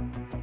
I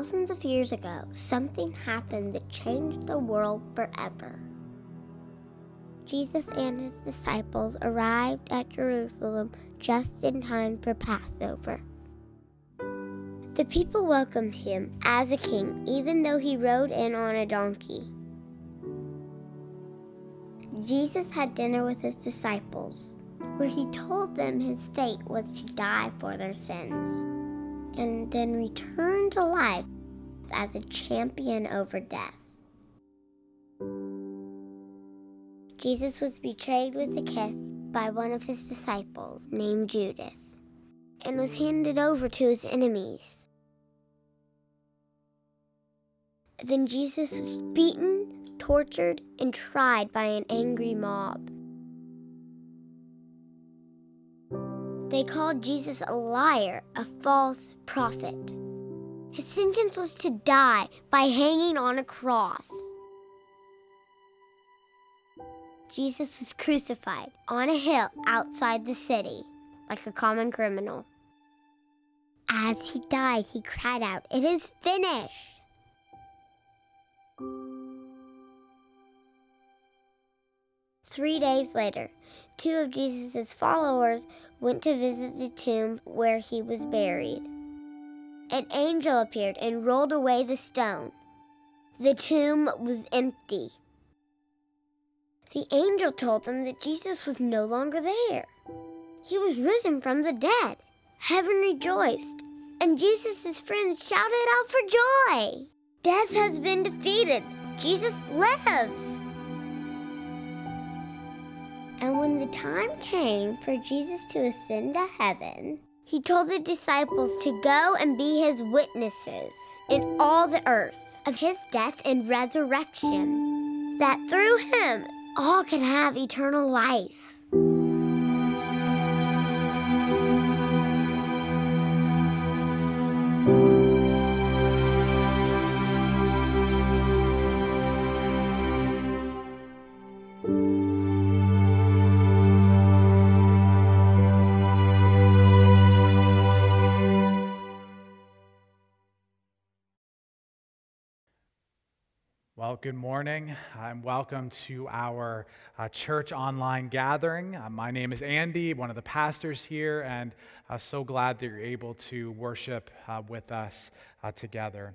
Thousands of years ago, something happened that changed the world forever. Jesus and his disciples arrived at Jerusalem just in time for Passover. The people welcomed him as a king, even though he rode in on a donkey. Jesus had dinner with his disciples, where he told them his fate was to die for their sins and then return to life as a champion over death. Jesus was betrayed with a kiss by one of his disciples named Judas and was handed over to his enemies. Then Jesus was beaten, tortured, and tried by an angry mob. They called Jesus a liar, a false prophet. His sentence was to die by hanging on a cross. Jesus was crucified on a hill outside the city, like a common criminal. As he died, he cried out, It is finished! Three days later, two of Jesus' followers went to visit the tomb where he was buried. An angel appeared and rolled away the stone. The tomb was empty. The angel told them that Jesus was no longer there. He was risen from the dead. Heaven rejoiced, and Jesus' friends shouted out for joy. Death has been defeated. Jesus lives. And when the time came for Jesus to ascend to heaven, he told the disciples to go and be his witnesses in all the earth of his death and resurrection, that through him all could have eternal life. Good morning. and welcome to our uh, church online gathering. Uh, my name is Andy, one of the pastors here, and uh, so glad that you're able to worship uh, with us uh, together.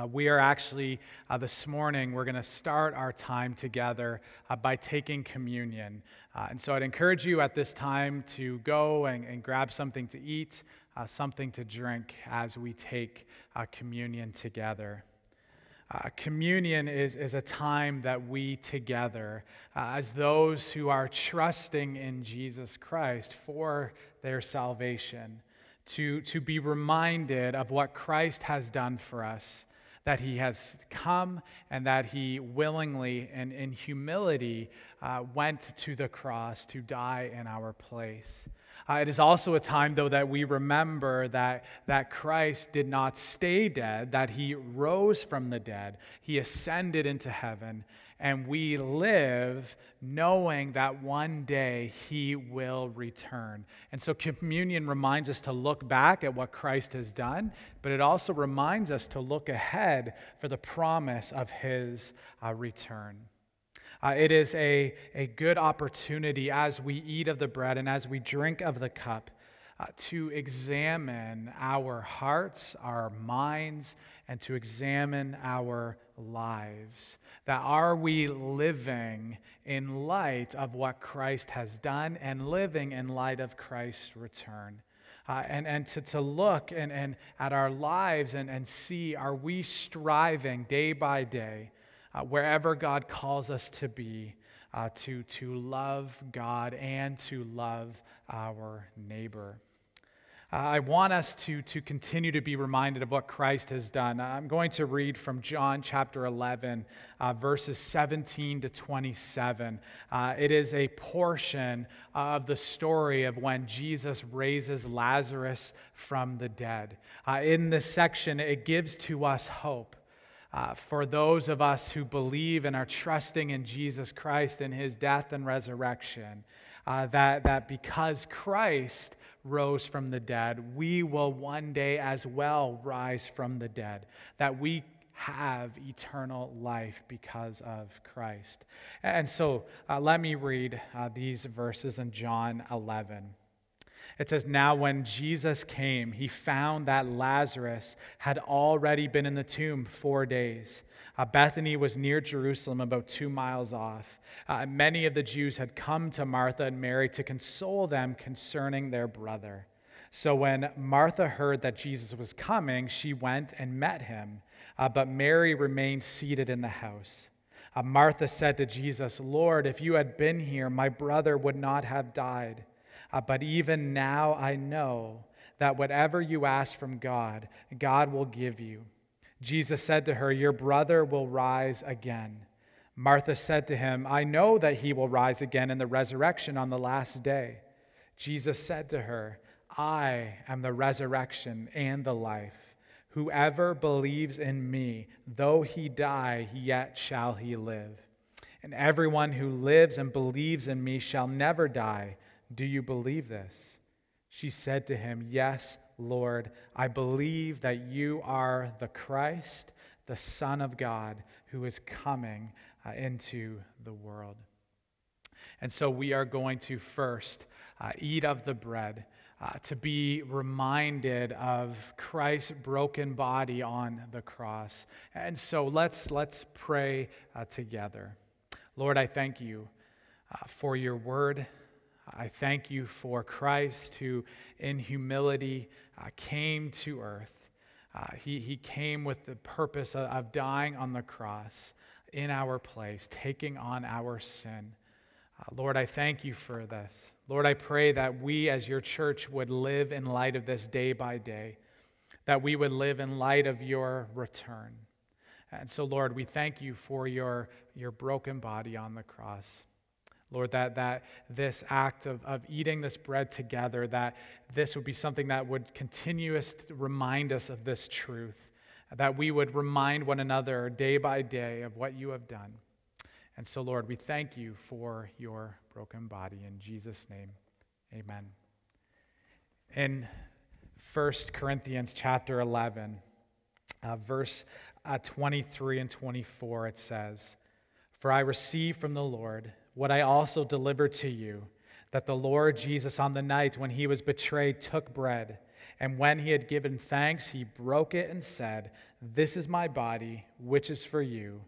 Uh, we are actually, this morning, we're going to start our time together by taking communion. And so I'd encourage you at this time to go and, and grab something to eat, something to drink as we take communion together. Uh, communion is, is a time that we together, uh, as those who are trusting in Jesus Christ for their salvation, to, to be reminded of what Christ has done for us, that he has come and that he willingly and in humility uh, went to the cross to die in our place. Uh, it is also a time, though, that we remember that, that Christ did not stay dead, that he rose from the dead, he ascended into heaven, and we live knowing that one day he will return. And so communion reminds us to look back at what Christ has done, but it also reminds us to look ahead for the promise of his uh, return. Uh, it is a, a good opportunity as we eat of the bread and as we drink of the cup uh, to examine our hearts, our minds, and to examine our lives. That are we living in light of what Christ has done and living in light of Christ's return? Uh, and, and to, to look and, and at our lives and, and see are we striving day by day uh, wherever God calls us to be, uh, to, to love God and to love our neighbor. Uh, I want us to, to continue to be reminded of what Christ has done. I'm going to read from John chapter 11, uh, verses 17 to 27. Uh, it is a portion of the story of when Jesus raises Lazarus from the dead. Uh, in this section, it gives to us hope. Uh, for those of us who believe and are trusting in Jesus Christ and his death and resurrection. Uh, that, that because Christ rose from the dead, we will one day as well rise from the dead. That we have eternal life because of Christ. And so uh, let me read uh, these verses in John 11. It says, Now when Jesus came, he found that Lazarus had already been in the tomb four days. Uh, Bethany was near Jerusalem, about two miles off. Uh, many of the Jews had come to Martha and Mary to console them concerning their brother. So when Martha heard that Jesus was coming, she went and met him. Uh, but Mary remained seated in the house. Uh, Martha said to Jesus, Lord, if you had been here, my brother would not have died. Uh, but even now I know that whatever you ask from God, God will give you. Jesus said to her, Your brother will rise again. Martha said to him, I know that he will rise again in the resurrection on the last day. Jesus said to her, I am the resurrection and the life. Whoever believes in me, though he die, yet shall he live. And everyone who lives and believes in me shall never die. Do you believe this? She said to him, Yes, Lord, I believe that you are the Christ, the Son of God, who is coming uh, into the world. And so we are going to first uh, eat of the bread. Uh, to be reminded of Christ's broken body on the cross. And so let's, let's pray uh, together. Lord, I thank you uh, for your word. I thank you for Christ who, in humility, uh, came to earth. Uh, he, he came with the purpose of, of dying on the cross in our place, taking on our sin. Uh, Lord, I thank you for this. Lord, I pray that we as your church would live in light of this day by day, that we would live in light of your return. And so, Lord, we thank you for your, your broken body on the cross. Lord, that, that this act of, of eating this bread together, that this would be something that would continuously remind us of this truth, that we would remind one another day by day of what you have done. And so, Lord, we thank you for your broken body. In Jesus' name, amen. In 1 Corinthians chapter 11, uh, verse uh, 23 and 24, it says, For I received from the Lord what I also delivered to you, that the Lord Jesus, on the night when he was betrayed, took bread. And when he had given thanks, he broke it and said, This is my body, which is for you.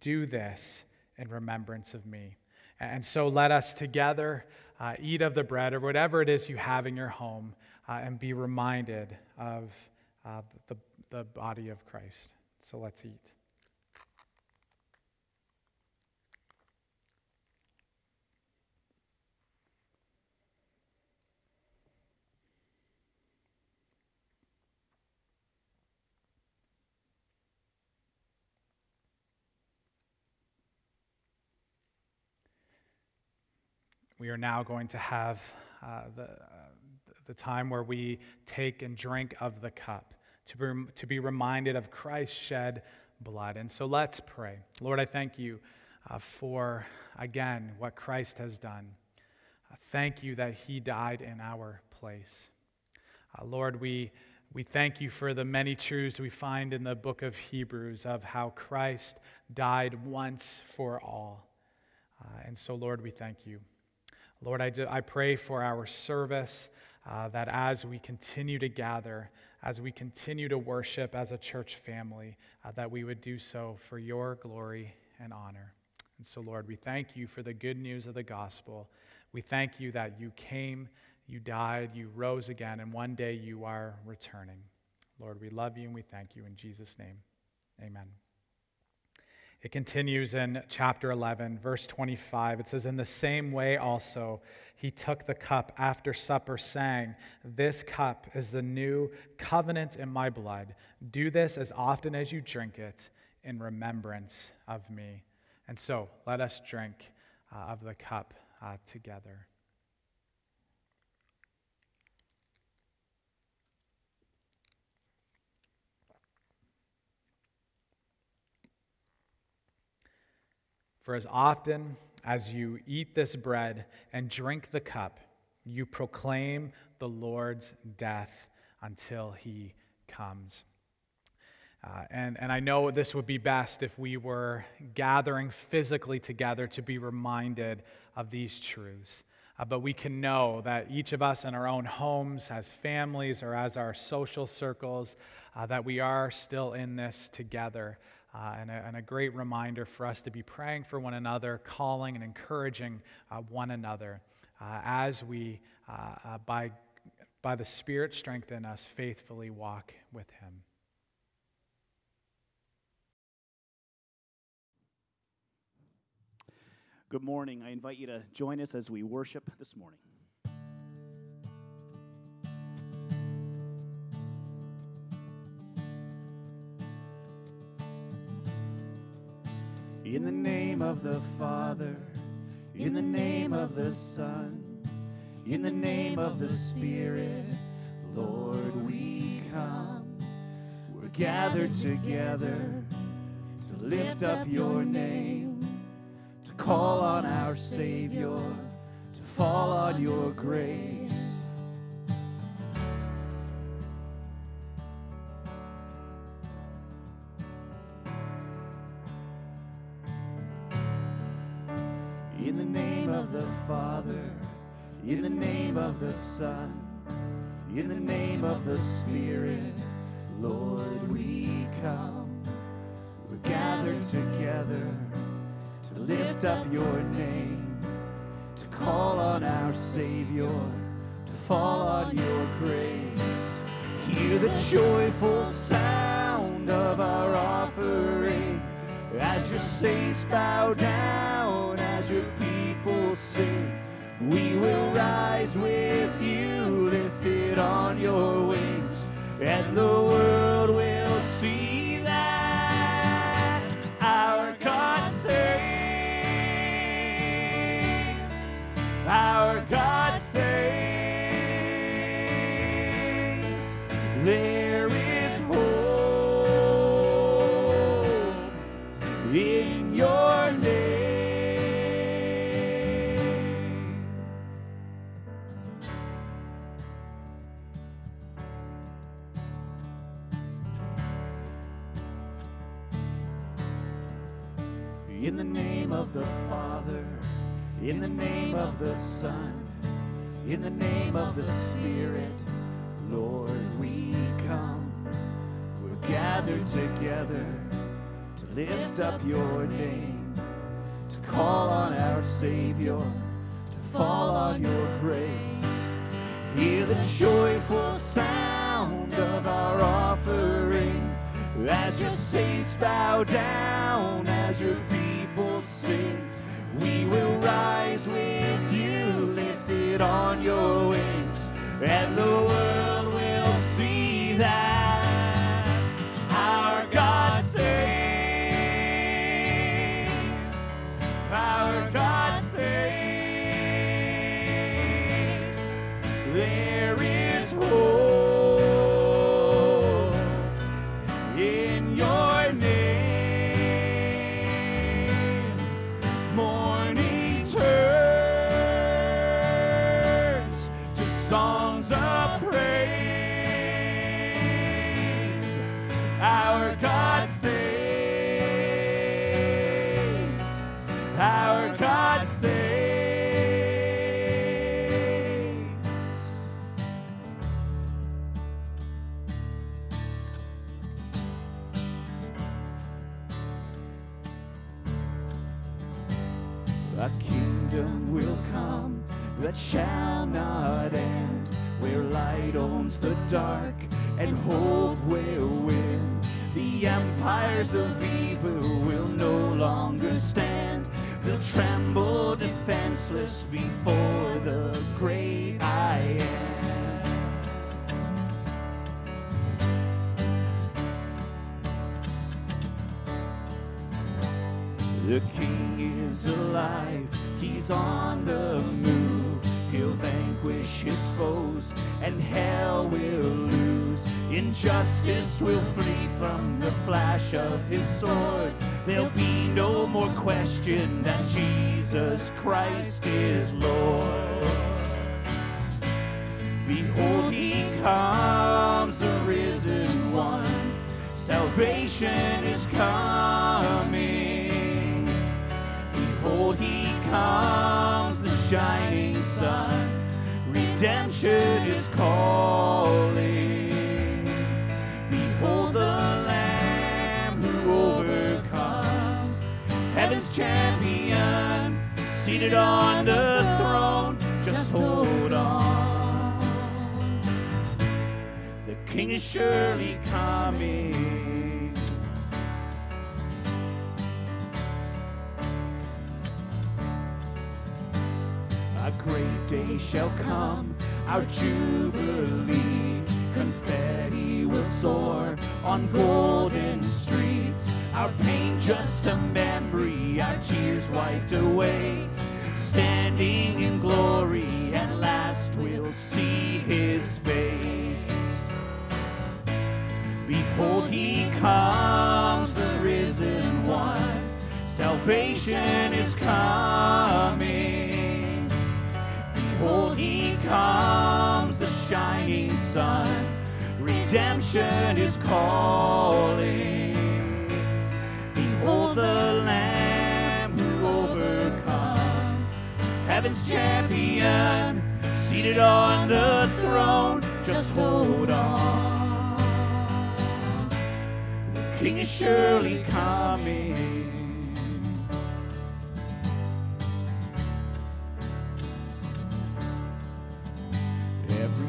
Do this in remembrance of me. And so let us together uh, eat of the bread or whatever it is you have in your home uh, and be reminded of uh, the, the body of Christ. So let's eat. We are now going to have uh, the, uh, the time where we take and drink of the cup to be, to be reminded of Christ's shed blood. And so let's pray. Lord, I thank you uh, for, again, what Christ has done. Uh, thank you that he died in our place. Uh, Lord, we, we thank you for the many truths we find in the book of Hebrews of how Christ died once for all. Uh, and so, Lord, we thank you. Lord, I, do, I pray for our service uh, that as we continue to gather, as we continue to worship as a church family, uh, that we would do so for your glory and honor. And so, Lord, we thank you for the good news of the gospel. We thank you that you came, you died, you rose again, and one day you are returning. Lord, we love you and we thank you. In Jesus' name, amen. It continues in chapter 11, verse 25. It says, In the same way also, he took the cup after supper, saying, This cup is the new covenant in my blood. Do this as often as you drink it in remembrance of me. And so let us drink uh, of the cup uh, together. For as often as you eat this bread and drink the cup, you proclaim the Lord's death until he comes. Uh, and, and I know this would be best if we were gathering physically together to be reminded of these truths. Uh, but we can know that each of us in our own homes, as families, or as our social circles, uh, that we are still in this together. Uh, and, a, and a great reminder for us to be praying for one another, calling and encouraging uh, one another uh, as we, uh, uh, by, by the Spirit strengthen us, faithfully walk with Him. Good morning. I invite you to join us as we worship this morning. In the name of the Father, in the name of the Son, in the name of the Spirit, Lord, we come. We're gathered together to lift up your name to call on our Savior, to fall on your grace. Of the Son, in the name of the Spirit, Lord, we come. We're gathered together to lift up your name, to call on our Savior, to fall on your grace. Hear the joyful sound of our offering as your saints bow down, as your people sing. With you, lifted on your wings, and the the Son, in the name of the Spirit, Lord, we come. We're gathered together to lift up your name, to call on our Savior, to fall on your grace. Hear the joyful sound of our offering as your saints bow down, as your people sing. We will rise with on your wings, and the dark and hope will win. The empires of evil will no longer stand. They'll tremble defenseless before the great I am. The king is alive, he's on the move. He'll vanquish his foes, and hell will lose. Injustice will flee from the flash of his sword. There'll be no more question that Jesus Christ is Lord. Behold, he comes, the risen one. Salvation is coming. Behold, he comes, shining sun. Redemption is calling. Behold, the Lamb who overcomes. Heaven's champion, seated on the throne. Just hold on. The King is surely coming. Great day shall come, our jubilee. Confetti will soar on golden streets. Our pain just a memory, our tears wiped away. Standing in glory, at last we'll see his face. Behold, he comes, the risen one. Salvation is coming. Behold, he comes, the shining sun. Redemption is calling. Behold, the Lamb who overcomes. Heaven's champion, seated on the throne. Just hold on. The King is surely coming.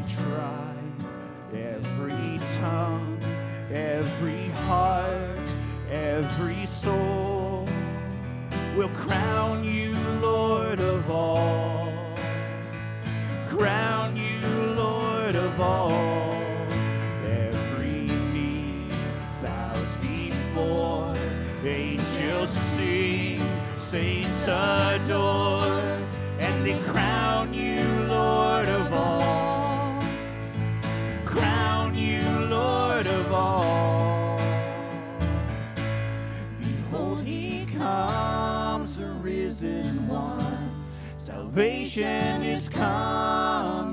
Tribe, every tongue, every heart, every soul will crown you Lord of all. Crown you Lord of all. Every knee bows before, angels sing, saints adore, and they crown you Lord Salvation is coming.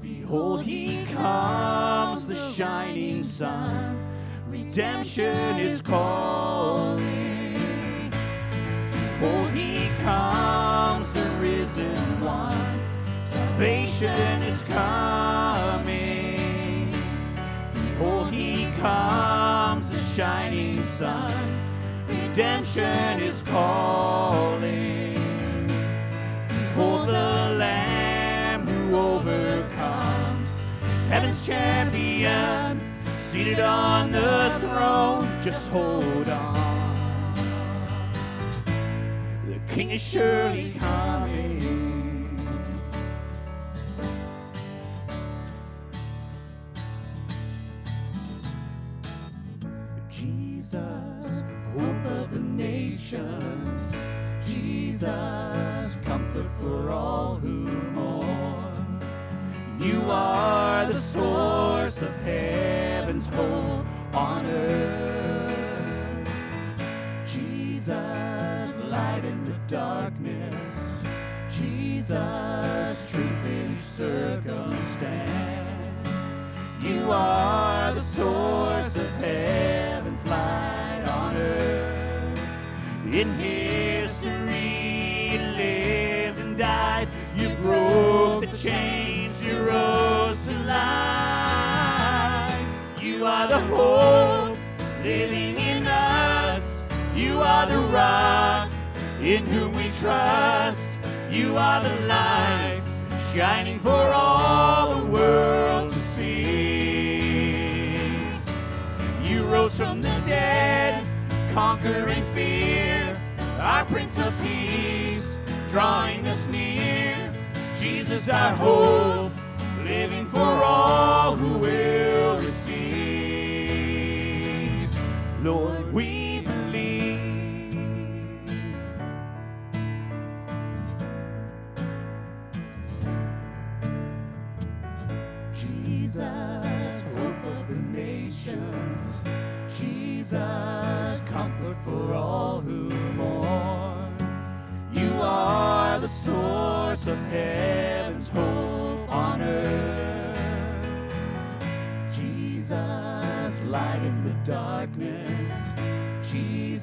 Behold, he comes, the shining sun. Redemption is calling. Behold, he comes, the risen one. Salvation is coming. Behold, he comes, the shining sun. Redemption is calling. Behold, the Lamb who overcomes. Heaven's champion, seated on the throne. Just hold on. The King is surely coming. Jesus, hope of the nations. Jesus, for all who mourn. You are the source of heaven's hope on earth. Jesus, light in the darkness. Jesus, truth in each circumstance. You are the source of heaven's light on earth. In history, chains, you rose to life. You are the hope living in us. You are the rock in whom we trust. You are the light shining for all the world to see. You rose from the dead, conquering fear. Our Prince of Peace, drawing us near. Jesus, our hope, living for all who will receive. Lord, we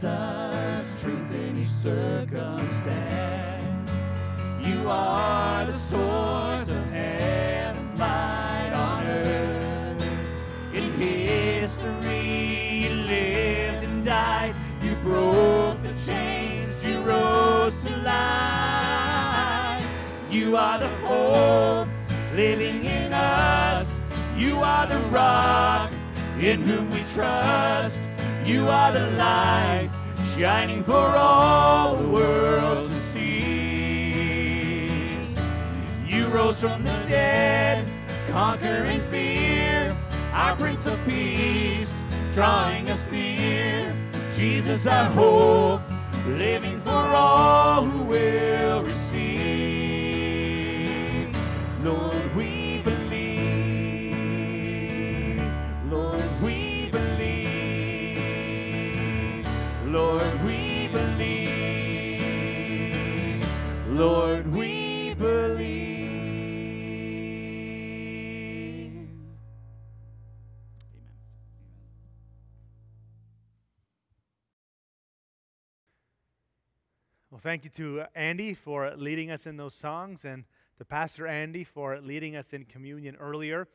Jesus, truth in each circumstance. You are the source of heaven's light on earth. In history, you lived and died. You broke the chains, you rose to life. You are the hope living in us. You are the rock in whom we trust. You are the light shining for all the world to see. You rose from the dead, conquering fear. Our Prince of Peace, drawing us near. Jesus, our hope, living for all who will receive. Thank you to Andy for leading us in those songs and to Pastor Andy for leading us in communion earlier.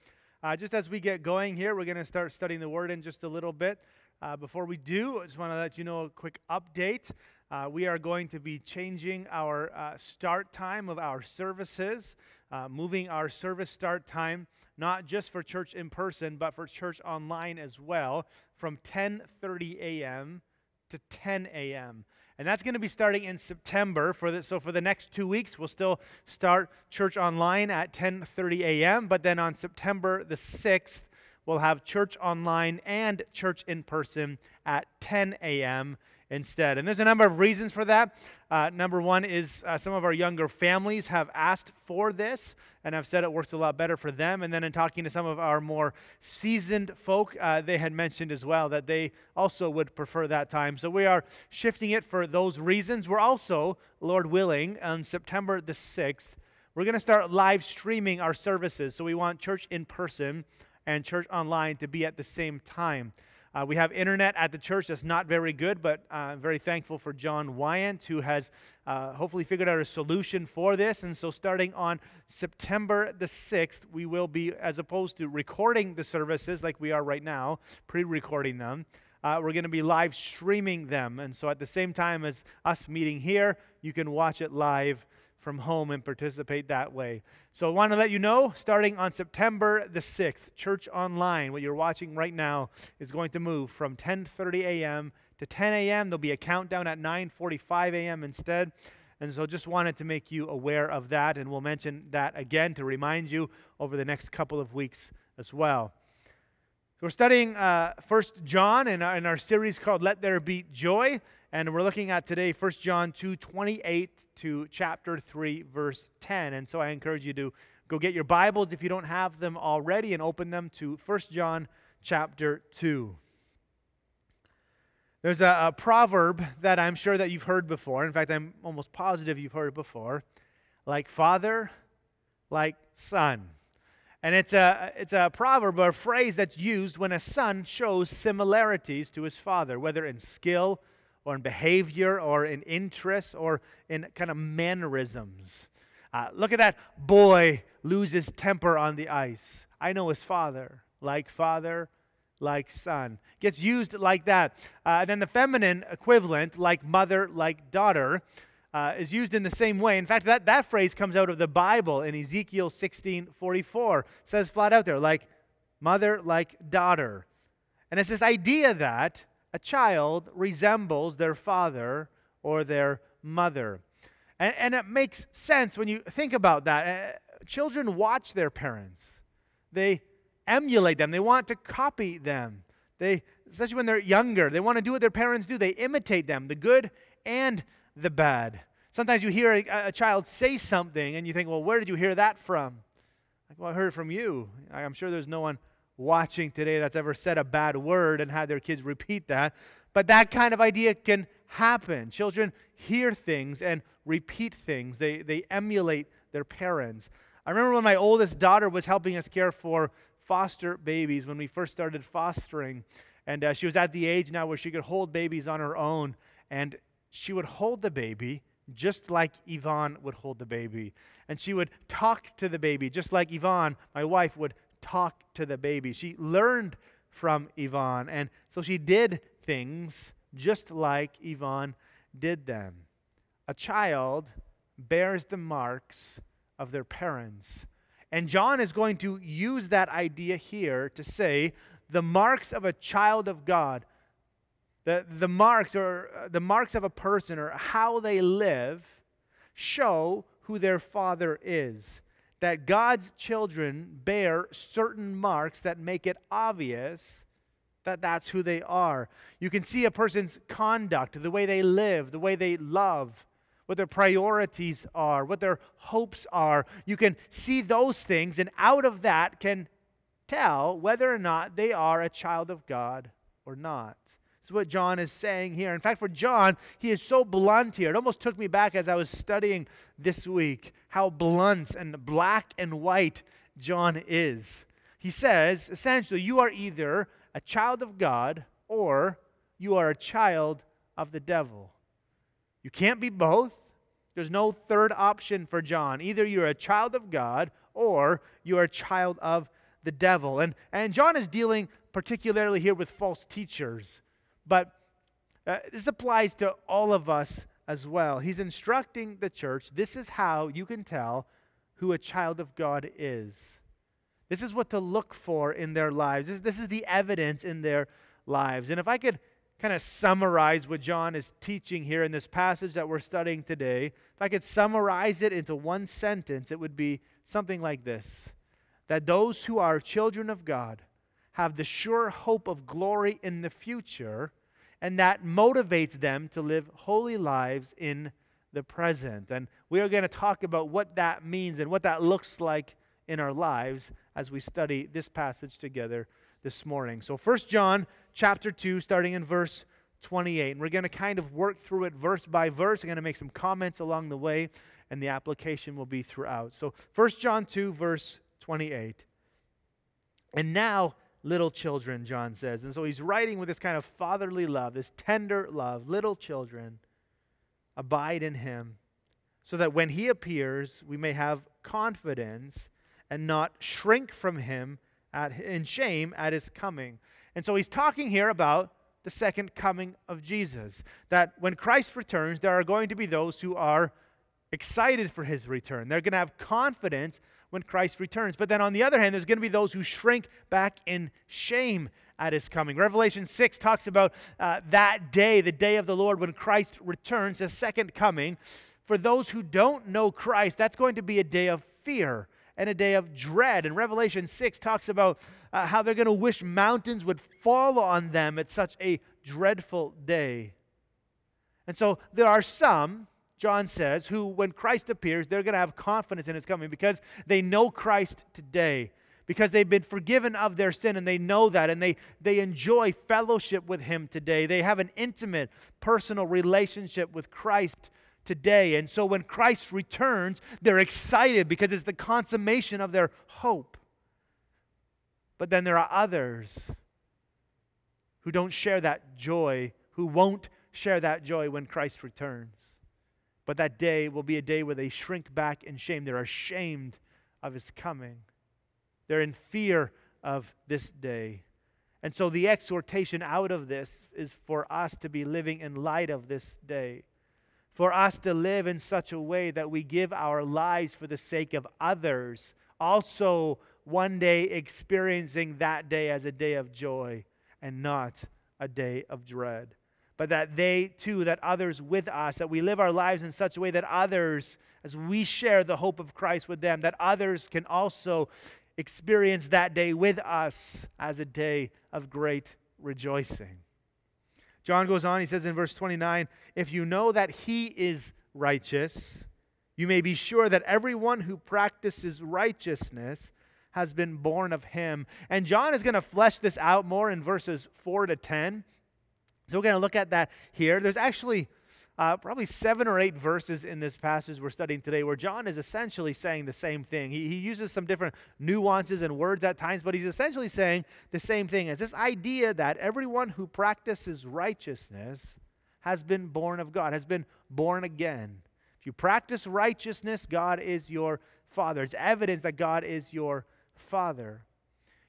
Uh, just as we get going here, we're going to start studying the Word in just a little bit. Uh, before we do, I just want to let you know a quick update. Uh, we are going to be changing our uh, start time of our services, uh, moving our service start time not just for church in person, but for church online as well, from 10:30 a.m. to 10 a.m. And that's going to be starting in September. For the, so for the next two weeks, we'll still start church online at 10:30 a.m. But then on September the 6th, we'll have church online and church in person at 10 a.m. instead. And there's a number of reasons for that. Uh, number one is uh, some of our younger families have asked for this and have said it works a lot better for them. And then in talking to some of our more seasoned folk, uh, they had mentioned as well that they also would prefer that time. So we are shifting it for those reasons. We're also, Lord willing, on September the 6th, we're going to start live streaming our services. So we want church in person and church online to be at the same time. Uh, we have internet at the church that's not very good, but uh, I'm very thankful for John Wyant, who has uh, hopefully figured out a solution for this. And so, starting on September the 6th, we will be, as opposed to recording the services like we are right now, pre recording them, uh, we're going to be live streaming them. And so, at the same time as us meeting here, you can watch it live from home and participate that way. So I want to let you know, starting on September the 6th, Church Online, what you're watching right now, is going to move from 10:30 a.m. to 10 a.m. There'll be a countdown at 9:45 a.m. instead. And so just wanted to make you aware of that, and we'll mention that again to remind you over the next couple of weeks as well. So we're studying uh, 1 John in our, in our series called Let There Be Joy. And we're looking at today 1 John 2 28 to chapter 3, verse 10. And so I encourage you to go get your Bibles if you don't have them already and open them to 1 John chapter 2. There's a, a proverb that I'm sure that you've heard before. In fact, I'm almost positive you've heard it before. Like father, like son. And it's a, it's a proverb or a phrase that's used when a son shows similarities to his father, whether in skill or in behavior or in interests or in kind of mannerisms. Uh, look at that boy lose his temper on the ice. I know his father, like father, like son. Gets used like that. Uh, and then the feminine equivalent, like mother, like daughter, uh, is used in the same way. In fact, that, that phrase comes out of the Bible in Ezekiel 16 44. says flat out there, like mother, like daughter. And it's this idea that a child resembles their father or their mother. And, and it makes sense when you think about that. Uh, children watch their parents, they emulate them, they want to copy them. They, especially when they're younger, they want to do what their parents do. They imitate them, the good and the bad. Sometimes you hear a, a child say something and you think, well, where did you hear that from? Like, well, I heard it from you. I'm sure there's no one watching today that's ever said a bad word and had their kids repeat that. But that kind of idea can happen. Children hear things and repeat things, they, they emulate their parents. I remember when my oldest daughter was helping us care for foster babies when we first started fostering. And uh, she was at the age now where she could hold babies on her own. And she would hold the baby just like Yvonne would hold the baby. And she would talk to the baby just like Yvonne, my wife, would talk to the baby. She learned from Yvonne. And so she did things just like Yvonne did them. A child bears the marks of their parents. And John is going to use that idea here to say the marks of a child of God, the, the marks or uh, the marks of a person or how they live show who their father is. That God's children bear certain marks that make it obvious that that's who they are. You can see a person's conduct, the way they live, the way they love, what their priorities are, what their hopes are. You can see those things, and out of that can tell whether or not they are a child of God or not. Is what John is saying here. In fact, for John, he is so blunt here. It almost took me back as I was studying this week how blunt and black and white John is. He says, essentially, you are either a child of God or you are a child of the devil. You can't be both. There's no third option for John. Either you're a child of God or you're a child of the devil. And, and John is dealing particularly here with false teachers, but uh, this applies to all of us as well. He's instructing the church this is how you can tell who a child of God is. This is what to look for in their lives. This, this is the evidence in their lives. And if I could kind of summarize what John is teaching here in this passage that we're studying today, if I could summarize it into one sentence, it would be something like this that those who are children of God have the sure hope of glory in the future, and that motivates them to live holy lives in the present. And we are going to talk about what that means and what that looks like in our lives as we study this passage together this morning. So 1 John chapter 2 starting in verse 28. And we're going to kind of work through it verse by verse. I'm going to make some comments along the way and the application will be throughout. So 1 John 2 verse 28. And now little children John says. And so he's writing with this kind of fatherly love, this tender love, little children abide in him so that when he appears we may have confidence and not shrink from him at, in shame at his coming. And so he's talking here about the second coming of Jesus. That when Christ returns, there are going to be those who are excited for his return. They're going to have confidence when Christ returns. But then on the other hand, there's going to be those who shrink back in shame at his coming. Revelation 6 talks about uh, that day, the day of the Lord, when Christ returns, the second coming. For those who don't know Christ, that's going to be a day of fear and a day of dread. And Revelation 6 talks about uh, how they're going to wish mountains would fall on them at such a dreadful day. And so there are some, John says, who, when Christ appears, they're going to have confidence in his coming because they know Christ today, because they've been forgiven of their sin and they know that, and they, they enjoy fellowship with him today. They have an intimate, personal relationship with Christ today. And so when Christ returns, they're excited because it's the consummation of their hope. But then there are others who don't share that joy, who won't share that joy when Christ returns. But that day will be a day where they shrink back in shame. They're ashamed of his coming. They're in fear of this day. And so the exhortation out of this is for us to be living in light of this day. For us to live in such a way that we give our lives for the sake of others, also one day experiencing that day as a day of joy and not a day of dread. But that they too, that others with us, that we live our lives in such a way that others, as we share the hope of Christ with them, that others can also experience that day with us as a day of great rejoicing. John goes on, he says in verse 29 If you know that he is righteous, you may be sure that everyone who practices righteousness has been born of him. And John is going to flesh this out more in verses 4 to 10. So we're going to look at that here. There's actually uh, probably seven or eight verses in this passage we're studying today where John is essentially saying the same thing. He, he uses some different nuances and words at times, but he's essentially saying the same thing as this idea that everyone who practices righteousness has been born of God, has been born again. If you practice righteousness, God is your father. It's evidence that God is your father.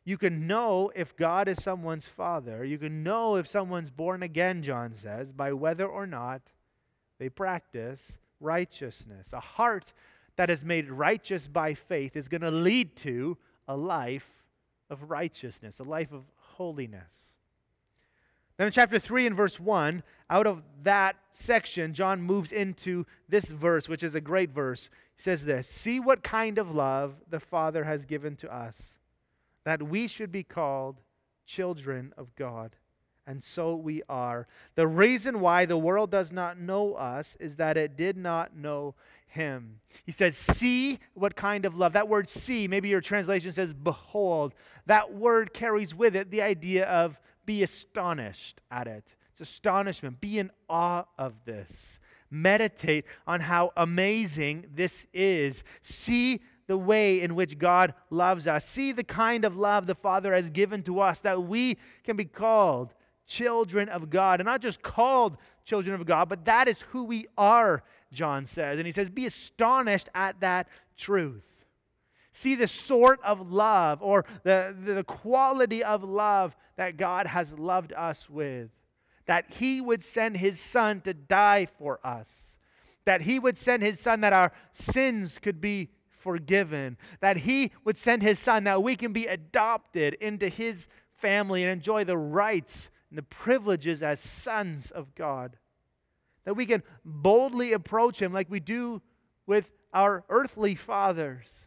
You can know if God is someone's father. You can know if someone's born again, John says, by whether or not they practice righteousness. A heart that is made righteous by faith is going to lead to a life of righteousness, a life of holiness. Then in chapter 3 and verse 1, out of that section, John moves into this verse, which is a great verse. He says this See what kind of love the Father has given to us, that we should be called children of God. And so we are. The reason why the world does not know us is that it did not know him. He says, See what kind of love. That word see, maybe your translation says behold. That word carries with it the idea of be astonished at it. It's astonishment. Be in awe of this. Meditate on how amazing this is. See the way in which God loves us. See the kind of love the Father has given to us that we can be called children of God. And not just called children of God, but that is who we are, John says. And he says, Be astonished at that truth. See the sort of love or the, the quality of love that God has loved us with. That He would send His Son to die for us. That He would send His Son that our sins could be forgiven. That He would send His Son that we can be adopted into His family and enjoy the rights and the privileges as sons of God. That we can boldly approach Him like we do with our earthly fathers.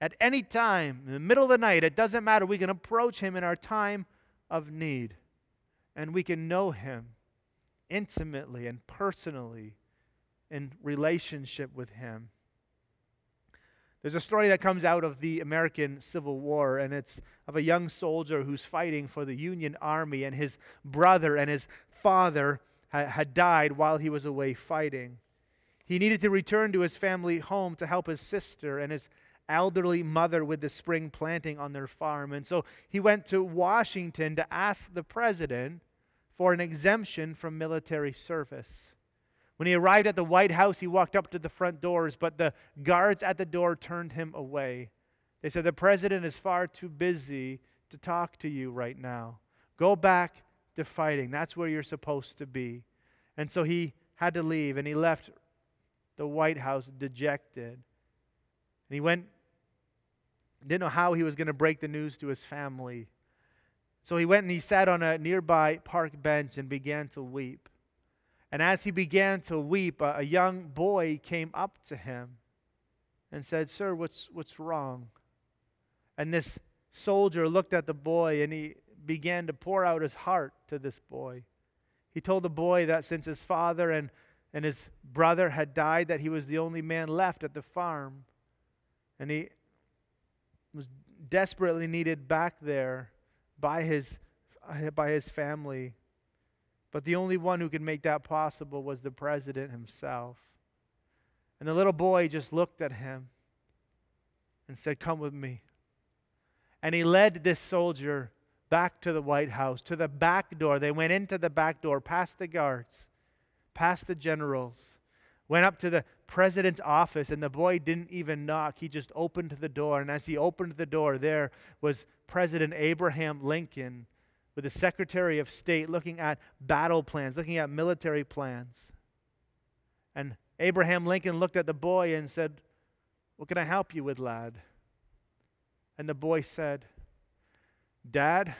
At any time, in the middle of the night, it doesn't matter. We can approach Him in our time of need. And we can know Him intimately and personally in relationship with Him. There's a story that comes out of the American Civil War, and it's of a young soldier who's fighting for the Union Army, and his brother and his father ha- had died while he was away fighting. He needed to return to his family home to help his sister and his elderly mother with the spring planting on their farm. And so he went to Washington to ask the president for an exemption from military service. When he arrived at the White House, he walked up to the front doors, but the guards at the door turned him away. They said, The president is far too busy to talk to you right now. Go back to fighting. That's where you're supposed to be. And so he had to leave, and he left the White House dejected. And he went, didn't know how he was going to break the news to his family. So he went and he sat on a nearby park bench and began to weep. And as he began to weep, a, a young boy came up to him and said, Sir, what's, what's wrong? And this soldier looked at the boy and he began to pour out his heart to this boy. He told the boy that since his father and, and his brother had died, that he was the only man left at the farm. And he was desperately needed back there by his, by his family. But the only one who could make that possible was the president himself. And the little boy just looked at him and said, Come with me. And he led this soldier back to the White House, to the back door. They went into the back door, past the guards, past the generals, went up to the president's office, and the boy didn't even knock. He just opened the door. And as he opened the door, there was President Abraham Lincoln with the Secretary of State looking at battle plans, looking at military plans. And Abraham Lincoln looked at the boy and said, What can I help you with, lad? And the boy said, Dad,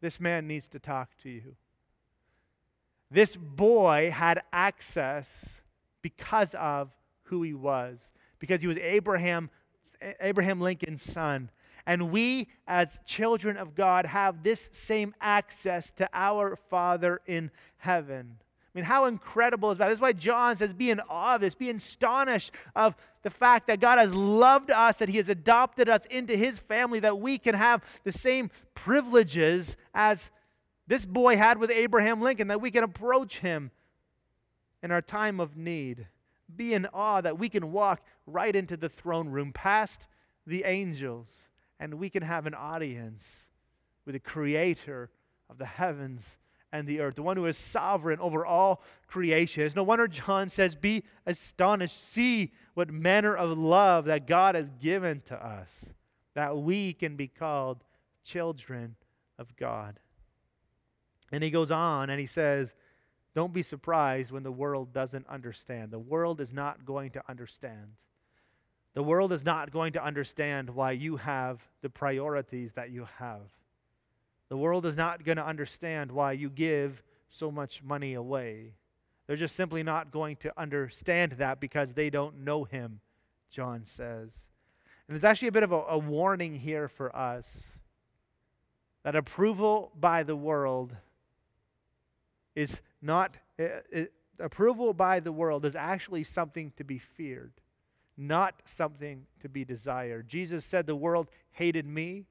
this man needs to talk to you. This boy had access because of who he was, because he was Abraham, Abraham Lincoln's son. And we, as children of God, have this same access to our Father in heaven. I mean, how incredible is that? That's why John says, be in awe of this, be astonished of the fact that God has loved us, that He has adopted us into His family, that we can have the same privileges as this boy had with Abraham Lincoln, that we can approach Him in our time of need. Be in awe that we can walk right into the throne room, past the angels, and we can have an audience with the Creator of the heavens and the earth, the one who is sovereign over all creation. It's no wonder John says, Be astonished, see what manner of love that God has given to us, that we can be called children of God. And he goes on and he says, Don't be surprised when the world doesn't understand. The world is not going to understand. The world is not going to understand why you have the priorities that you have. The world is not going to understand why you give so much money away. They're just simply not going to understand that because they don't know him, John says. And there's actually a bit of a, a warning here for us that approval by the world is not, uh, uh, approval by the world is actually something to be feared, not something to be desired. Jesus said, The world hated me,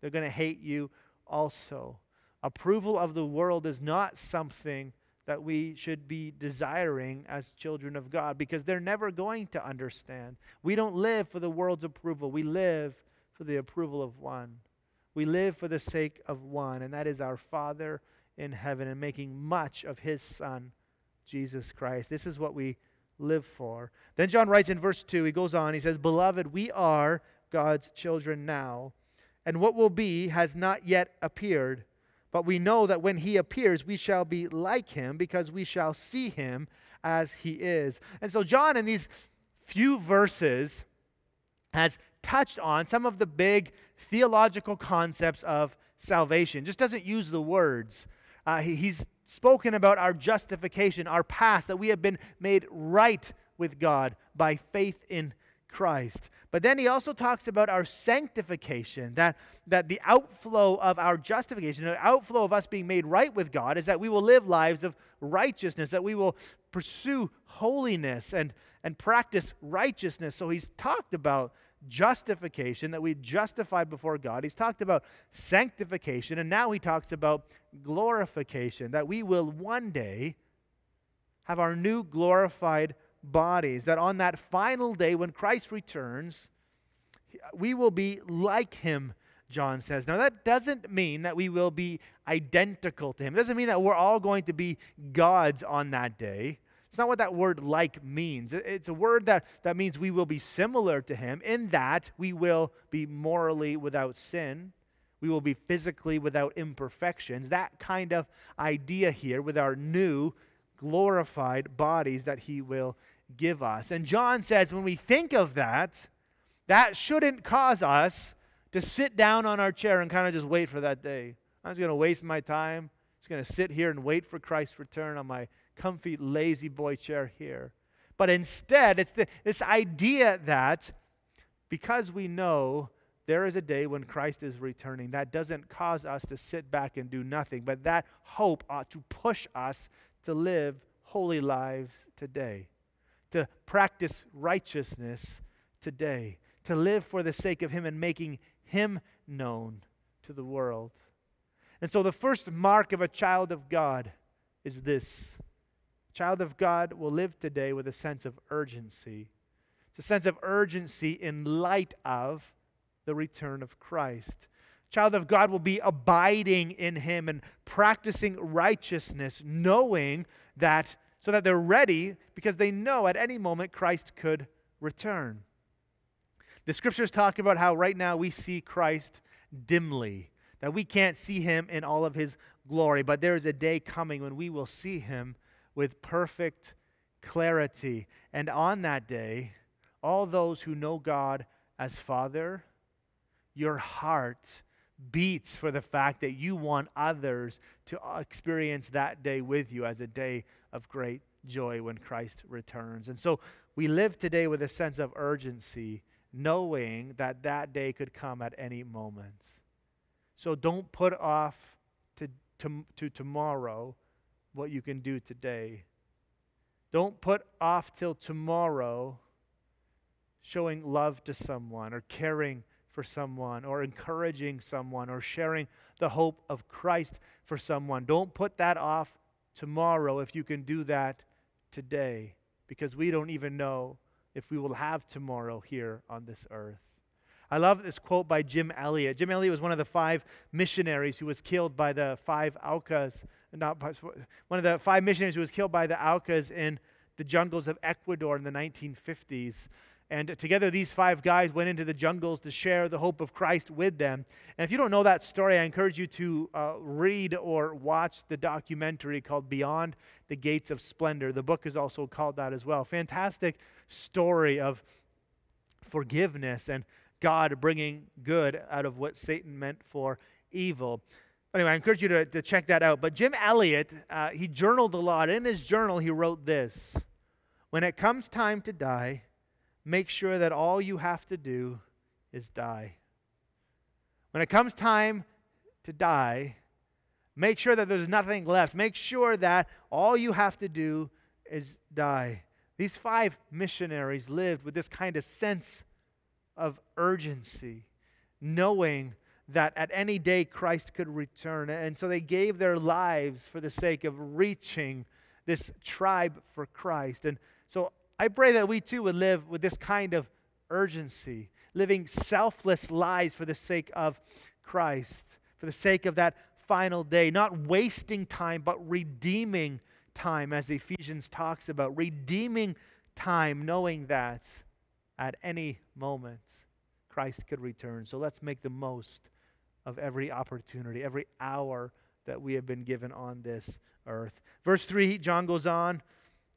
they're going to hate you also. Approval of the world is not something that we should be desiring as children of God because they're never going to understand. We don't live for the world's approval, we live for the approval of one. We live for the sake of one, and that is our Father in heaven and making much of his Son, Jesus Christ. This is what we live for. Then John writes in verse 2, he goes on, he says, Beloved, we are God's children now and what will be has not yet appeared. But we know that when he appears, we shall be like him because we shall see him as he is. And so, John, in these few verses, has touched on some of the big theological concepts of salvation. Just doesn't use the words. Uh, he, he's spoken about our justification, our past, that we have been made right with God by faith in Christ. But then he also talks about our sanctification, that, that the outflow of our justification, the outflow of us being made right with God, is that we will live lives of righteousness, that we will pursue holiness and, and practice righteousness. So he's talked about justification, that we justified before God. He's talked about sanctification, and now he talks about glorification, that we will one day have our new glorified bodies, that on that final day when Christ returns, we will be like him, John says. Now, that doesn't mean that we will be identical to him. It doesn't mean that we're all going to be gods on that day. It's not what that word like means. It's a word that, that means we will be similar to him in that we will be morally without sin. We will be physically without imperfections. That kind of idea here with our new glorified bodies that he will give us. And John says when we think of that, that shouldn't cause us to sit down on our chair and kind of just wait for that day. I'm just going to waste my time. Just going to sit here and wait for Christ's return on my comfy, lazy boy chair here. But instead, it's the, this idea that because we know there is a day when Christ is returning, that doesn't cause us to sit back and do nothing, but that hope ought to push us to live holy lives today, to practice righteousness today, to live for the sake of Him and making Him known to the world. And so, the first mark of a child of God is this child of God will live today with a sense of urgency. It's a sense of urgency in light of the return of Christ child of God will be abiding in him and practicing righteousness, knowing that, so that they're ready because they know at any moment Christ could return. The scriptures talk about how right now we see Christ dimly, that we can't see him in all of his glory, but there is a day coming when we will see him with perfect clarity. And on that day, all those who know God as Father, your heart beats for the fact that you want others to experience that day with you as a day of great joy when Christ returns. And so we live today with a sense of urgency, knowing that that day could come at any moment. So don't put off to, to, to tomorrow what you can do today. Don't put off till tomorrow showing love to someone or caring for someone or encouraging someone or sharing the hope of Christ for someone. Don't put that off tomorrow if you can do that today because we don't even know if we will have tomorrow here on this earth. I love this quote by Jim Elliot. Jim Elliot was one of the five missionaries who was killed by the five Aucas, not one of the five missionaries who was killed by the Aucas in the jungles of Ecuador in the 1950s. And together, these five guys went into the jungles to share the hope of Christ with them. And if you don't know that story, I encourage you to uh, read or watch the documentary called Beyond the Gates of Splendor. The book is also called that as well. Fantastic story of forgiveness and God bringing good out of what Satan meant for evil. Anyway, I encourage you to, to check that out. But Jim Elliot, uh, he journaled a lot. In his journal, he wrote this When it comes time to die, make sure that all you have to do is die. When it comes time to die, make sure that there's nothing left. Make sure that all you have to do is die. These five missionaries lived with this kind of sense of urgency, knowing that at any day Christ could return. And so they gave their lives for the sake of reaching this tribe for Christ. And so I pray that we too would live with this kind of urgency, living selfless lives for the sake of Christ, for the sake of that final day, not wasting time, but redeeming time, as Ephesians talks about, redeeming time, knowing that at any moment Christ could return. So let's make the most of every opportunity, every hour that we have been given on this earth. Verse 3, John goes on,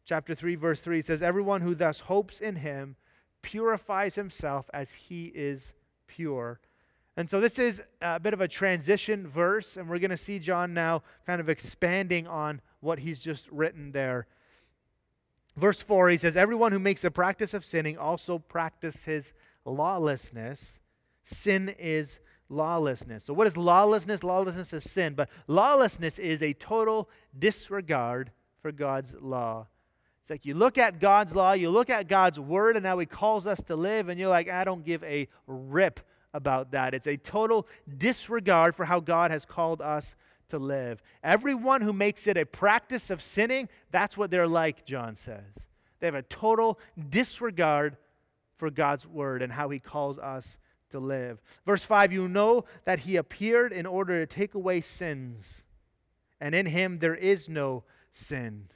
chapter 3, verse 3 says, Everyone who thus hopes in him purifies himself as he is pure. And so this is a bit of a transition verse, and we're going to see John now kind of expanding on what he's just written there. Verse 4, he says, Everyone who makes a practice of sinning also practices lawlessness. Sin is lawlessness. So, what is lawlessness? Lawlessness is sin, but lawlessness is a total disregard for God's law. It's like you look at God's law, you look at God's word, and how He calls us to live, and you're like, I don't give a rip about that. It's a total disregard for how God has called us to live. Everyone who makes it a practice of sinning, that's what they're like, John says. They have a total disregard for God's word and how He calls us to live. Verse 5 You know that He appeared in order to take away sins, and in Him there is no sin.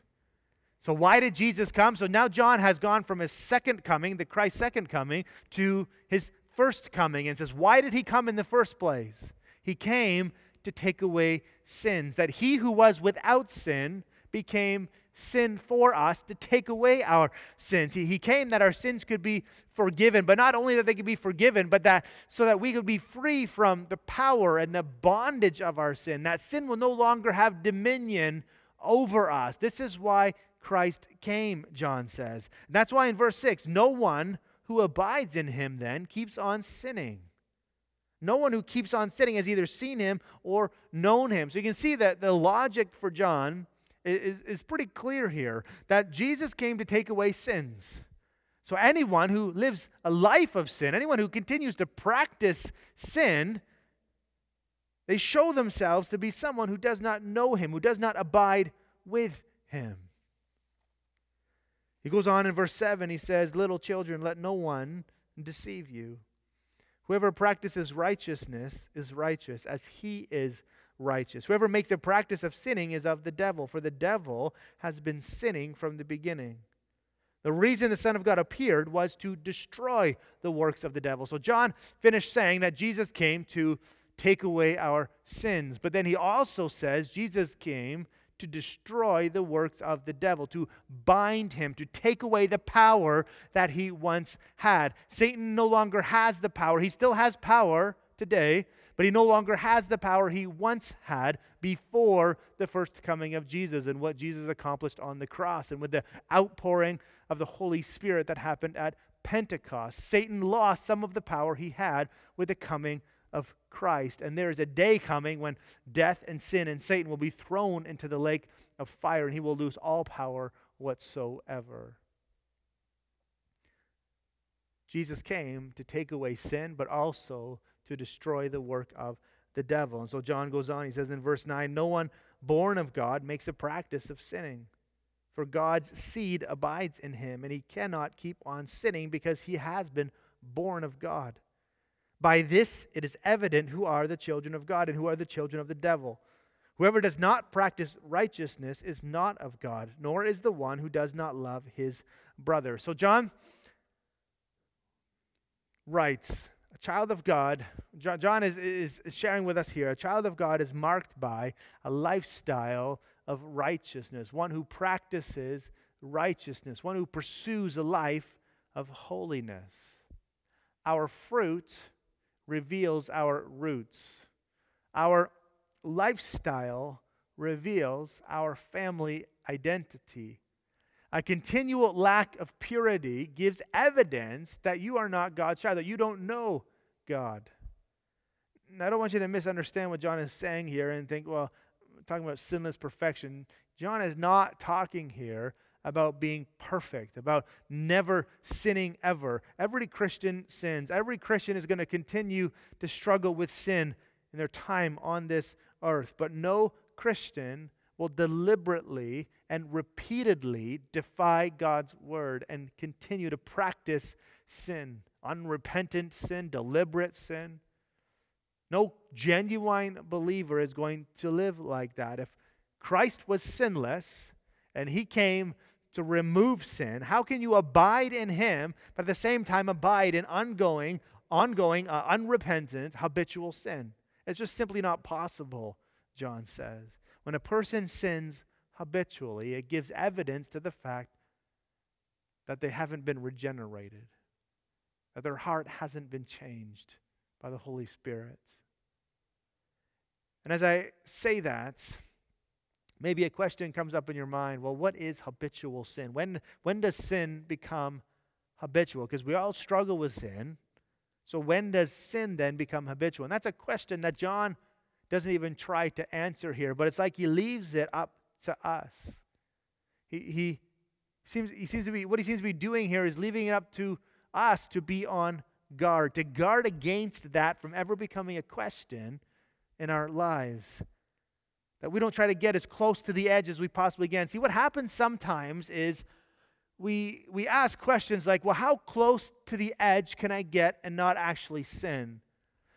So, why did Jesus come? So now John has gone from his second coming, the Christ's second coming, to his first coming and says, Why did he come in the first place? He came to take away sins, that he who was without sin became sin for us to take away our sins. He, he came that our sins could be forgiven, but not only that they could be forgiven, but that so that we could be free from the power and the bondage of our sin. That sin will no longer have dominion over us. This is why Christ came, John says. And that's why in verse 6, no one who abides in him then keeps on sinning. No one who keeps on sinning has either seen him or known him. So you can see that the logic for John is, is pretty clear here that Jesus came to take away sins. So anyone who lives a life of sin, anyone who continues to practice sin, they show themselves to be someone who does not know him, who does not abide with him. He goes on in verse 7, he says, Little children, let no one deceive you. Whoever practices righteousness is righteous as he is righteous. Whoever makes a practice of sinning is of the devil, for the devil has been sinning from the beginning. The reason the Son of God appeared was to destroy the works of the devil. So John finished saying that Jesus came to take away our sins. But then he also says Jesus came to destroy the works of the devil, to bind him, to take away the power that he once had. Satan no longer has the power. He still has power today, but he no longer has the power he once had before the first coming of Jesus and what Jesus accomplished on the cross and with the outpouring of the Holy Spirit that happened at Pentecost. Satan lost some of the power he had with the coming of Christ. And there is a day coming when death and sin and Satan will be thrown into the lake of fire and he will lose all power whatsoever. Jesus came to take away sin, but also to destroy the work of the devil. And so John goes on, he says in verse 9, No one born of God makes a practice of sinning. For God's seed abides in him, and he cannot keep on sinning because he has been born of God. By this it is evident who are the children of God and who are the children of the devil. Whoever does not practice righteousness is not of God, nor is the one who does not love his brother. So, John writes, a child of God, John, is, is sharing with us here, a child of God is marked by a lifestyle of righteousness, one who practices righteousness, one who pursues a life of holiness. Our fruit reveals our roots. Our lifestyle reveals our family identity. A continual lack of purity gives evidence that you are not God's child, that you don't know God. And I don't want you to misunderstand what John is saying here and think, well, talking about sinless perfection. John is not talking here about being perfect, about never sinning ever. Every Christian sins. Every Christian is going to continue to struggle with sin in their time on this earth. But no Christian will deliberately and repeatedly defy God's word and continue to practice sin, unrepentant sin, deliberate sin. No genuine believer is going to live like that. If Christ was sinless and he came to remove sin, how can you abide in him but at the same time abide in ongoing, ongoing, uh, unrepentant, habitual sin? It's just simply not possible, John says. When a person sins habitually, it gives evidence to the fact that they haven't been regenerated, that their heart hasn't been changed by the Holy Spirit. And as I say that, maybe a question comes up in your mind well, what is habitual sin? When, when does sin become habitual? Because we all struggle with sin. So, when does sin then become habitual? And that's a question that John doesn't even try to answer here, but it's like he leaves it up to us. He, he, seems, he seems to be, what he seems to be doing here is leaving it up to us to be on guard, to guard against that from ever becoming a question in our lives. That we don't try to get as close to the edge as we possibly can. See, what happens sometimes is we, we ask questions like, well, how close to the edge can I get and not actually sin?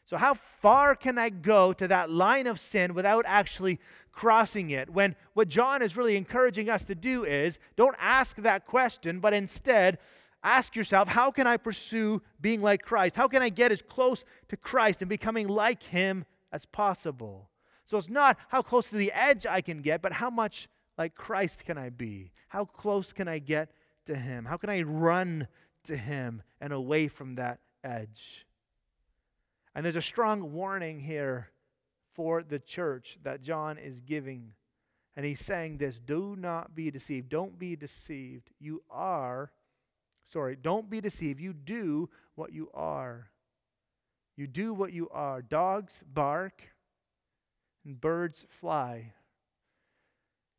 So, how far can I go to that line of sin without actually crossing it? When what John is really encouraging us to do is don't ask that question, but instead ask yourself, how can I pursue being like Christ? How can I get as close to Christ and becoming like Him as possible? So, it's not how close to the edge I can get, but how much like Christ can I be? How close can I get to Him? How can I run to Him and away from that edge? And there's a strong warning here for the church that John is giving. And he's saying this do not be deceived. Don't be deceived. You are, sorry, don't be deceived. You do what you are. You do what you are. Dogs bark and birds fly.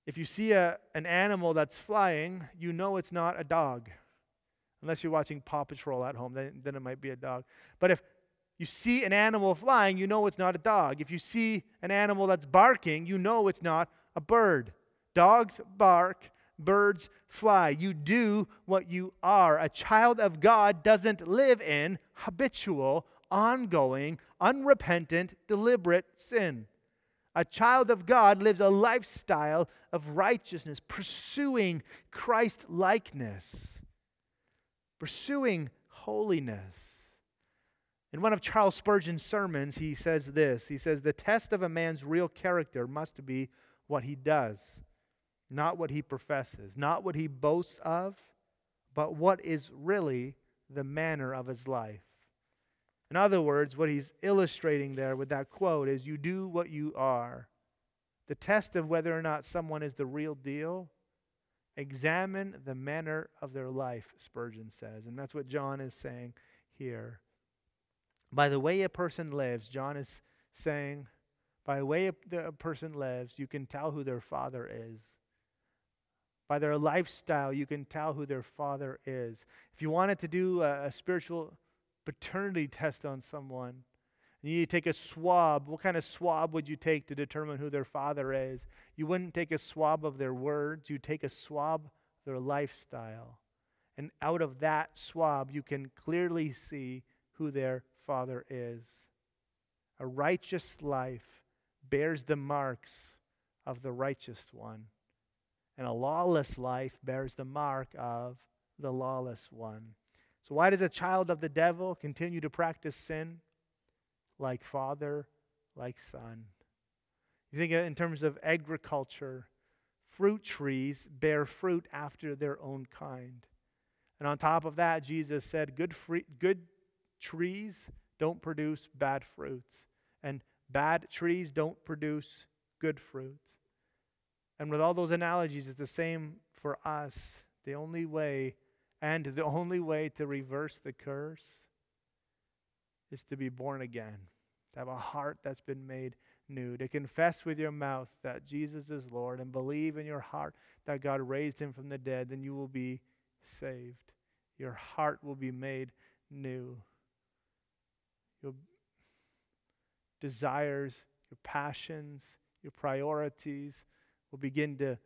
If you see a, an animal that's flying, you know it's not a dog. Unless you're watching Paw Patrol at home, then, then it might be a dog. But if you see an animal flying, you know it's not a dog. If you see an animal that's barking, you know it's not a bird. Dogs bark, birds fly. You do what you are. A child of God doesn't live in habitual, ongoing, unrepentant, deliberate sin. A child of God lives a lifestyle of righteousness, pursuing Christ likeness, pursuing holiness. In one of Charles Spurgeon's sermons, he says this He says, The test of a man's real character must be what he does, not what he professes, not what he boasts of, but what is really the manner of his life. In other words, what he's illustrating there with that quote is you do what you are. The test of whether or not someone is the real deal, examine the manner of their life, Spurgeon says. And that's what John is saying here. By the way a person lives, John is saying, by the way a, a person lives, you can tell who their father is. By their lifestyle, you can tell who their father is. If you wanted to do a, a spiritual paternity test on someone, you take a swab, what kind of swab would you take to determine who their father is? You wouldn't take a swab of their words, you'd take a swab of their lifestyle. And out of that swab, you can clearly see who their father is. A righteous life bears the marks of the righteous one, and a lawless life bears the mark of the lawless one. So, why does a child of the devil continue to practice sin? Like father, like son. You think in terms of agriculture, fruit trees bear fruit after their own kind. And on top of that, Jesus said, good, free, good trees don't produce bad fruits, and bad trees don't produce good fruits. And with all those analogies, it's the same for us. The only way, and the only way to reverse the curse is to be born again, to have a heart that's been made new, to confess with your mouth that Jesus is Lord and believe in your heart that God raised him from the dead, then you will be saved. Your heart will be made new. Your desires, your passions, your priorities will begin to,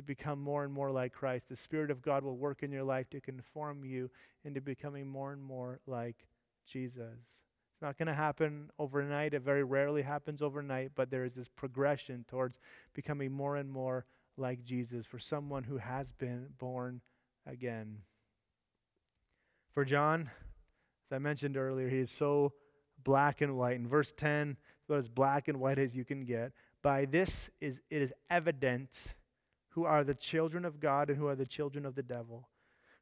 to become more and more like Christ. The Spirit of God will work in your life to conform you into becoming more and more like Jesus. It's not going to happen overnight. It very rarely happens overnight, but there is this progression towards becoming more and more like Jesus for someone who has been born again. For John, as I mentioned earlier, he is so black and white. In verse 10, about as black and white as you can get. By this is it is evident who are the children of God and who are the children of the devil.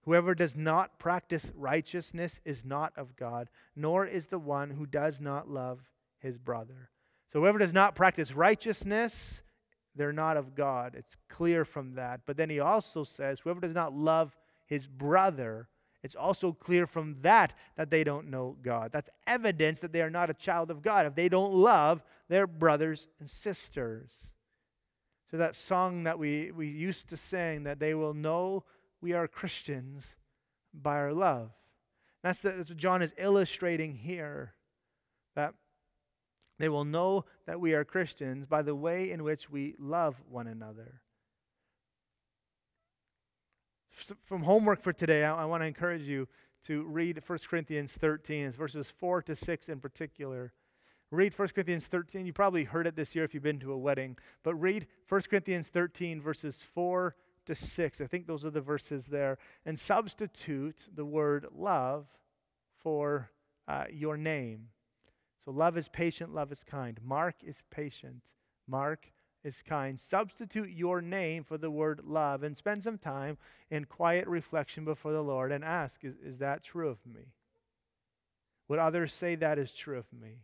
Whoever does not practice righteousness is not of God, nor is the one who does not love his brother. So whoever does not practice righteousness, they're not of God. It's clear from that. But then he also says, whoever does not love his brother, it's also clear from that that they don't know God. That's evidence that they are not a child of God if they don't love their brothers and sisters. So that song that we, we used to sing, that they will know we are Christians by our love. That's, the, that's what John is illustrating here. That they will know that we are Christians by the way in which we love one another. From homework for today, I, I want to encourage you to read 1 Corinthians 13, verses 4 to 6 in particular. Read 1 Corinthians 13. You probably heard it this year if you've been to a wedding, but read 1 Corinthians 13, verses 4 to 6. I think those are the verses there. And substitute the word love for uh, your name. So love is patient, love is kind. Mark is patient, Mark is kind. Substitute your name for the word love and spend some time in quiet reflection before the Lord and ask, is, is that true of me? Would others say that is true of me?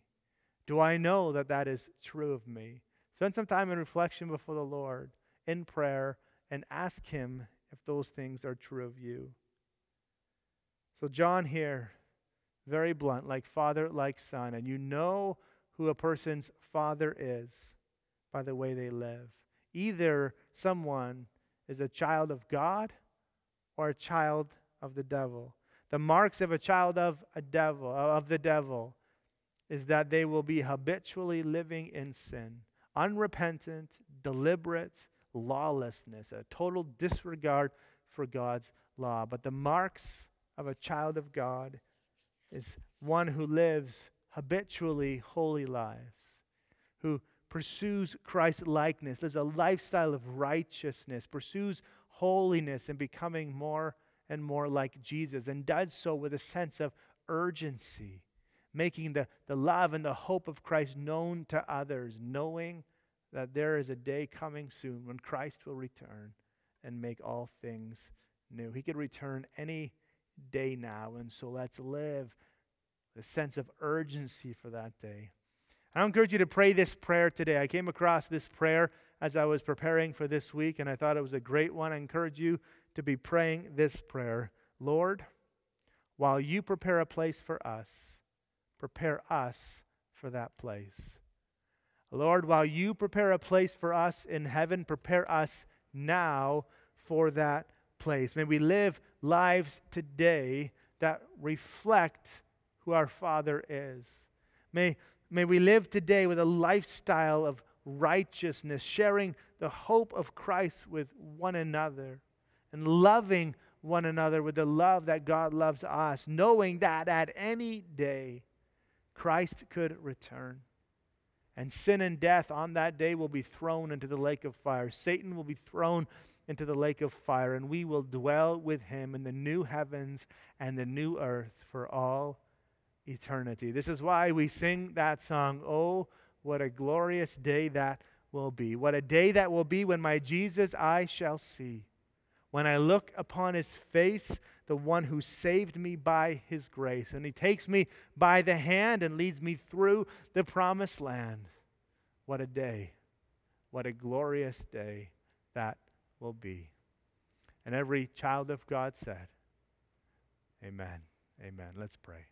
Do I know that that is true of me? Spend some time in reflection before the Lord, in prayer, and ask Him if those things are true of you. So, John here, very blunt, like father, like son, and you know who a person's father is by the way they live. Either someone is a child of God or a child of the devil. The marks of a child of a devil, of the devil, is that they will be habitually living in sin, unrepentant, deliberate lawlessness, a total disregard for God's law. But the marks of a child of God is one who lives habitually holy lives, who pursues Christ likeness, lives a lifestyle of righteousness, pursues holiness and becoming more and more like Jesus, and does so with a sense of urgency making the, the love and the hope of Christ known to others, knowing that there is a day coming soon when Christ will return and make all things new. He could return any day now, and so let's live a sense of urgency for that day. I encourage you to pray this prayer today. I came across this prayer as I was preparing for this week, and I thought it was a great one. I encourage you to be praying this prayer Lord, while you prepare a place for us, prepare us for that place. Lord, while you prepare a place for us in heaven, prepare us now for that place. May we live lives today that reflect who our Father is. May, may we live today with a lifestyle of righteousness, sharing the hope of Christ with one another and loving one another with the love that God loves us, knowing that at any day Christ could return. And sin and death on that day will be thrown into the lake of fire. Satan will be thrown into the lake of fire, and we will dwell with him in the new heavens and the new earth for all eternity. This is why we sing that song, Oh, what a glorious day that will be. What a day that will be when my Jesus I shall see. When I look upon his face, the one who saved me by his grace. And he takes me by the hand and leads me through the promised land. What a day. What a glorious day that will be. And every child of God said, Amen. Amen. Let's pray.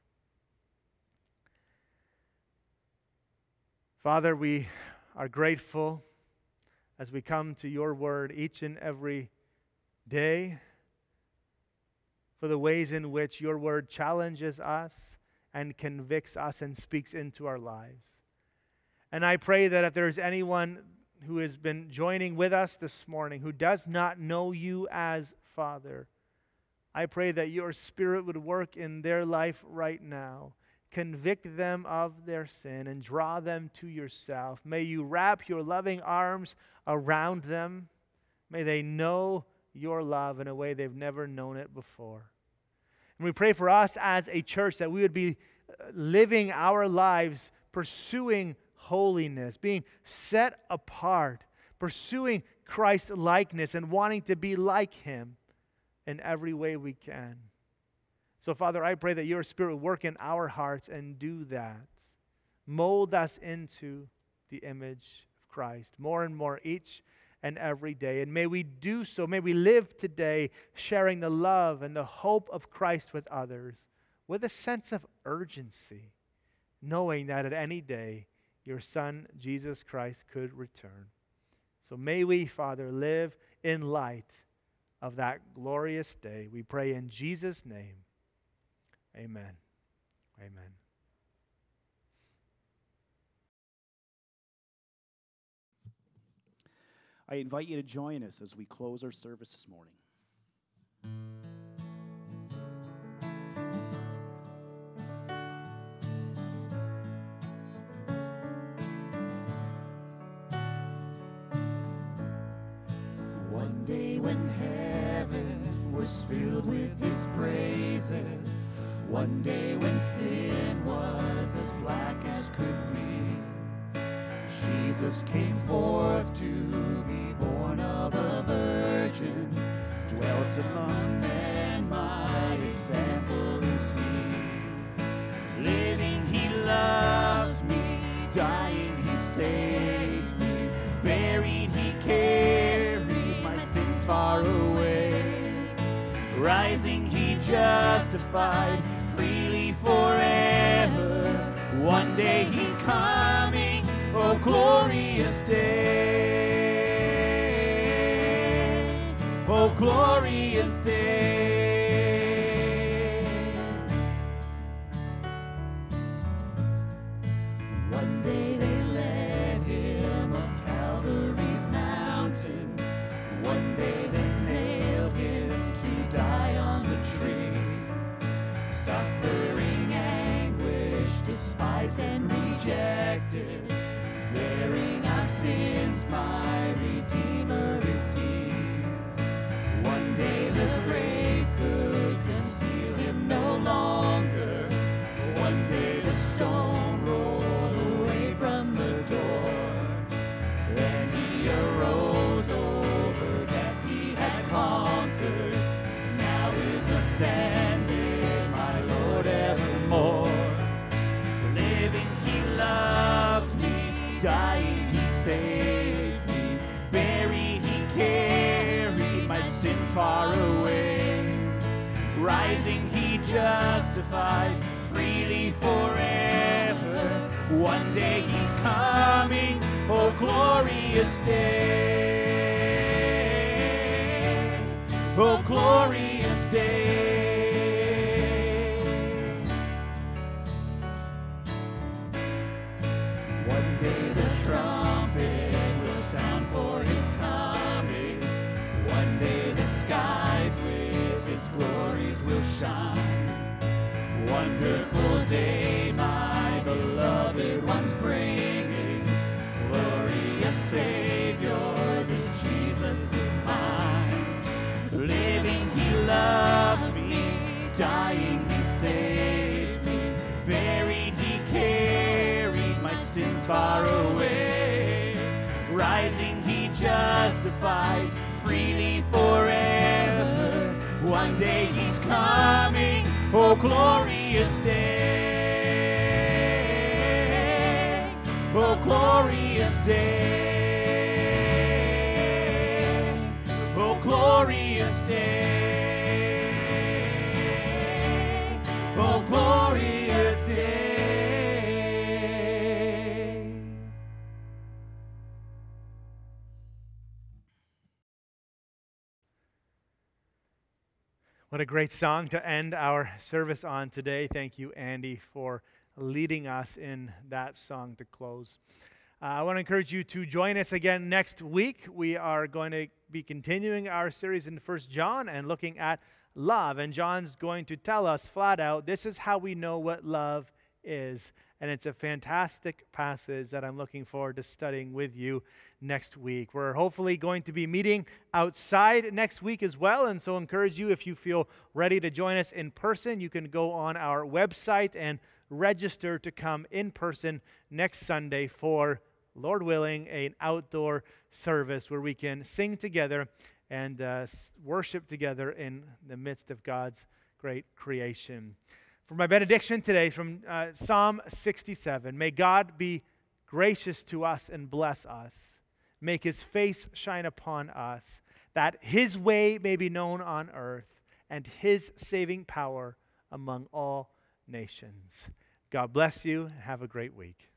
Father, we are grateful as we come to your word each and every day for the ways in which your word challenges us and convicts us and speaks into our lives. And I pray that if there's anyone who has been joining with us this morning who does not know you as Father, I pray that your Spirit would work in their life right now. Convict them of their sin and draw them to yourself. May you wrap your loving arms around them. May they know your love in a way they've never known it before. And we pray for us as a church that we would be uh, living our lives pursuing holiness, being set apart, pursuing Christ likeness, and wanting to be like Him in every way we can. So, Father, I pray that your Spirit would work in our hearts and do that. Mold us into the image of Christ more and more each and every day. And may we do so, may we live today sharing the love and the hope of Christ with others with a sense of urgency, knowing that at any day your Son, Jesus Christ, could return. So may we, Father, live in light of that glorious day. We pray in Jesus' name. Amen. Amen. I invite you to join us as we close our service this morning. One day when heaven was filled with his praises, one day when sin was as black as could be, Jesus came forth to be born of a virgin, dwelt among men, my example is he. Living, he loved me, dying, he saved me, buried, he carried my sins far away. Rising, he justified freely forever. One day he's coming, oh glorious day. Oh glorious day. One day they led him up Calvary's mountain. One day they nailed him to die on the tree. Suffering anguish, despised and rejected. Bearing our sins, my Redeemer is he. One day the grave far away. Rising he justified, freely forever. One day he's coming, oh glorious day. Oh glorious day. Wonderful day, my beloved ones bringing. Glorious Savior, this Jesus is mine. Living, he loved me. Dying, he saved me. Buried, he carried my sins far away. Rising, he justified freely forever. One day he's coming, oh glorious day. Oh glorious day. A great song to end our service on today. Thank you, Andy, for leading us in that song to close. Uh, I want to encourage you to join us again next week. We are going to be continuing our series in First John and looking at love. And John's going to tell us flat out this is how we know what love is. And it's a fantastic passage that I'm looking forward to studying with you next week. We're hopefully going to be meeting outside next week as well. And so, encourage you if you feel ready to join us in person, you can go on our website and register to come in person next Sunday for, Lord willing, an outdoor service where we can sing together and uh, worship together in the midst of God's great creation. For my benediction today from uh, Psalm 67 May God be gracious to us and bless us, make his face shine upon us, that his way may be known on earth, and his saving power among all nations. God bless you and have a great week.